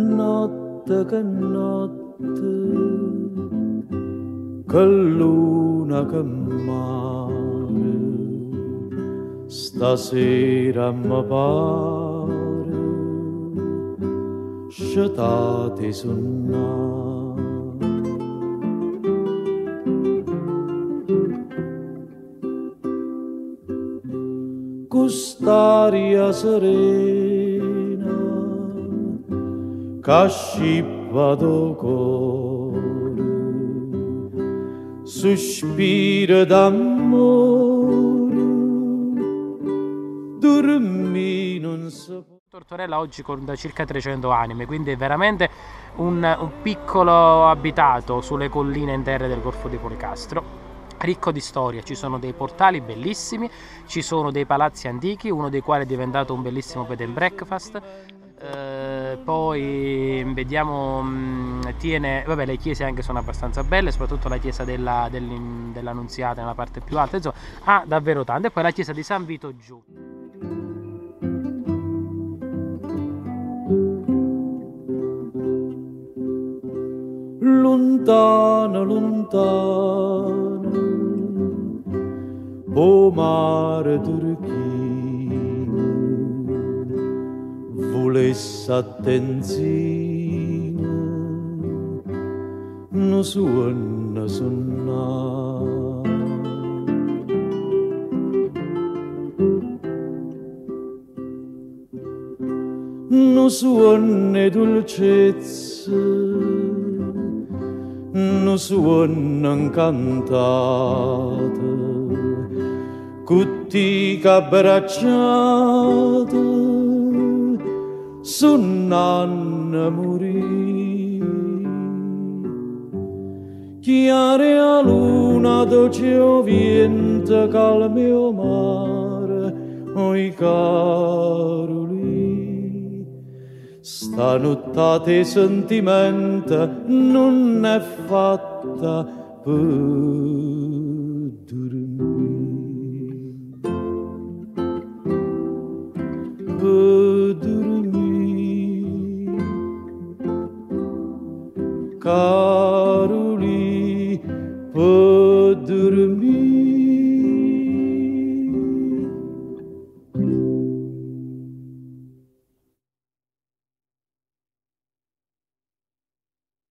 che notte, che notte, che luna, che mare, stasera mi pare, scetate suonare. Custaria serena, cascippa do cuore, sospira d'amore, dormi non può. Tortorella oggi conta circa 300 anime, quindi è veramente un, un piccolo abitato sulle colline interne del Golfo di Policastro ricco di storia, ci sono dei portali bellissimi, ci sono dei palazzi antichi, uno dei quali è diventato un bellissimo bed and breakfast. Poi vediamo, mh, tiene, vabbè le chiese anche sono abbastanza belle, soprattutto la chiesa della, dell'Annunziata nella parte più alta, insomma ha davvero tante, e poi la chiesa di San Vito giù. lontano, lontano, o mare turchino, volesse attenzione, non suona suonare. Non suona dolcezza, non suona incantate, cuttica abbracciate, sonnanno morì. Chiare a luna, dolce o vento, calme o mare, oi caroli. Sta nottata sentimento non è fatta per dormire. कारुणी dormir.